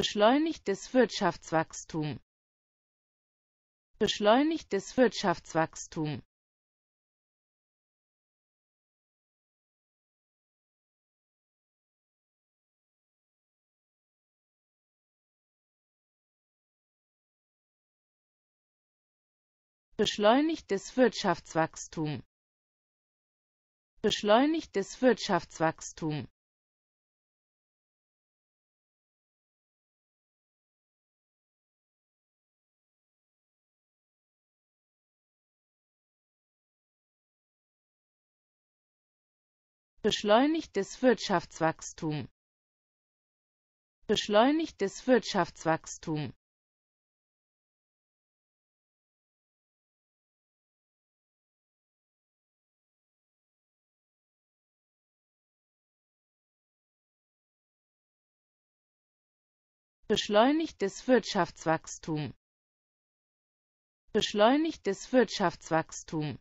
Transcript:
beschleunigtes Wirtschaftswachstum. Beschleunigtes Wirtschaftswachstum. Beschleunigtes Wirtschaftswachstum. Beschleunigtes Wirtschaftswachstum beschleunigtes Wirtschaftswachstum. Beschleunigtes Wirtschaftswachstum. Beschleunigtes Wirtschaftswachstum. Beschleunigtes Wirtschaftswachstum